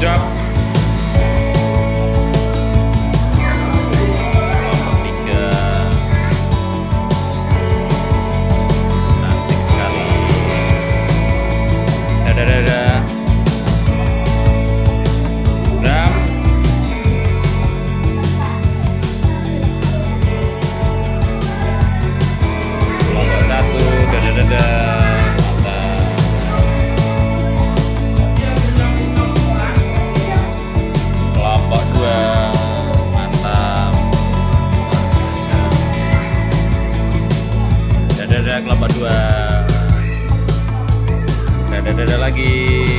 drop. Dadah lagi